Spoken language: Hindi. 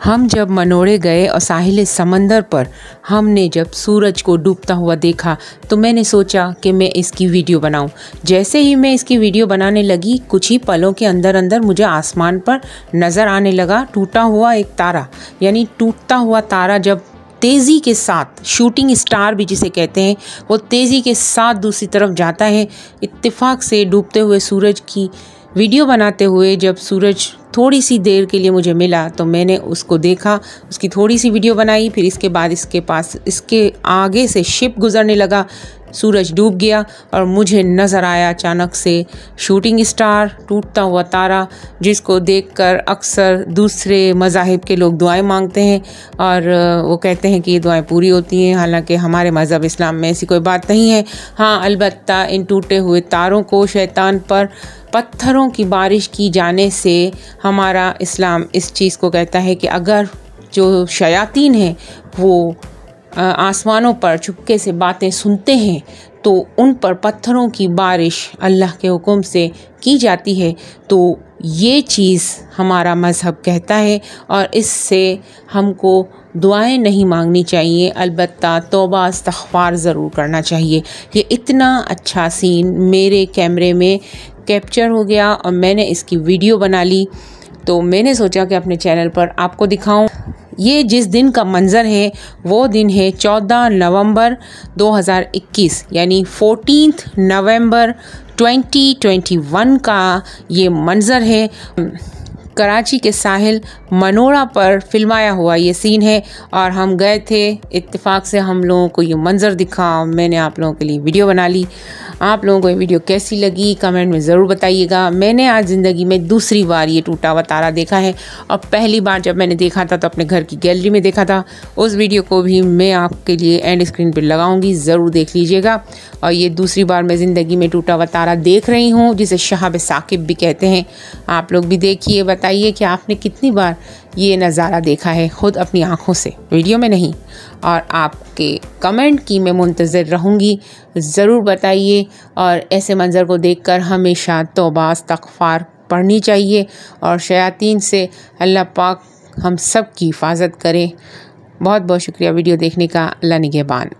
हम जब मनोड़े गए और साहिल समंदर पर हमने जब सूरज को डूबता हुआ देखा तो मैंने सोचा कि मैं इसकी वीडियो बनाऊँ। जैसे ही मैं इसकी वीडियो बनाने लगी, कुछ ही पलों के अंदर अंदर मुझे आसमान पर नज़र आने लगा टूटा हुआ एक तारा, यानी टूटता हुआ तारा जब तेज़ी के साथ शूटिंग स्टार भी जिसे कहते हैं, वो तेज़ी के साथ दूसरी तरफ़ जाता है इत्तेफाक से डूबते हुए सूरज की वीडियो बनाते हुए जब सूरज थोड़ी सी देर के लिए मुझे मिला तो मैंने उसको देखा, उसकी थोड़ी सी वीडियो बनाई, फिर इसके बाद इसके पास, इसके आगे से शिप गुजरने लगा। सूरज डूब गया और मुझे नज़र आया अचानक से। शूटिंग स्टार, टूटता हुआ तारा, जिसको देखकर अक्सर दूसरे मज़ाहिब के लोग दुआएँ मांगते हैं और वो कहते हैं कि ये दुआएँ पूरी होती हैं। हालाँकि हमारे मज़हब इस्लाम में ऐसी कोई बात नहीं है। हाँ अलबत् इन टूटे हुए तारों को शैतान पर पत्थरों की बारिश की जाने से हमारा इस्लाम इस चीज़ को कहता है कि अगर जो शयातीन हैं, वो आसमानों पर चुपके से बातें सुनते हैं तो उन पर पत्थरों की बारिश अल्लाह के हुक्म से की जाती है। तो ये चीज़ हमारा मज़हब कहता है और इससे हमको दुआएँ नहीं मांगनी चाहिए। अलबत् तोबा इस्तफ़ार ज़रूर करना चाहिए। ये इतना अच्छा सीन मेरे कैमरे में कैप्चर हो गया और मैंने इसकी वीडियो बना ली। तो मैंने सोचा कि अपने चैनल पर आपको दिखाऊँ। ये जिस दिन का मंज़र है, वो दिन है 14 नवंबर 2021 यानी फोर्टीन नवंबर 2021 का ये मंज़र है। कराची के साहिल मनोड़ा पर फिल्माया हुआ ये सीन है और हम गए थे, इत्तेफाक से हम लोगों को ये मंज़र दिखा मैंने आप लोगों के लिए वीडियो बना ली। आप लोगों को ये वीडियो कैसी लगी? कमेंट में ज़रूर बताइएगा। मैंने आज ज़िंदगी में दूसरी बार ये टूटा हुआ तारा देखा है। और पहली बार जब मैंने देखा था तो अपने घर की गैलरी में देखा था। उस वीडियो को भी मैं आपके लिए एंड स्क्रीन पर लगाऊँगी। ज़रूर देख लीजिएगा। और ये दूसरी बार मैं ज़िंदगी में टूटा हुआ तारा देख रही हूँ, जिसे शहाब साकिब भी कहते हैं। आप लोग भी देखिए, बताइए कि आपने कितनी बार ये नज़ारा देखा है ख़ुद अपनी आँखों से, वीडियो में नहीं। और आपके कमेंट की मैं मुंतज़र रहूँगी। ज़रूर बताइए और ऐसे मंज़र को देख कर हमेशा तोबा तकफ़ार पढ़नी चाहिए और शयातीन से अल्लाह पाक हम सब की हिफाजत करें। बहुत बहुत शुक्रिया वीडियो देखने का, अल्लाह निगहबान